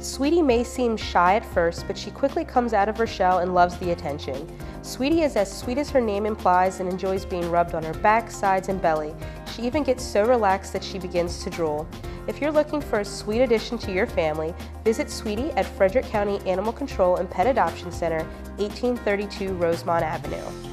Sweetie may seem shy at first, but she quickly comes out of her shell and loves the attention. Sweetie is as sweet as her name implies and enjoys being rubbed on her back, sides, and belly. She even gets so relaxed that she begins to drool. If you're looking for a sweet addition to your family, visit Sweetie at Frederick County Animal Control and Pet Adoption Center, 1832 Rosemont Avenue.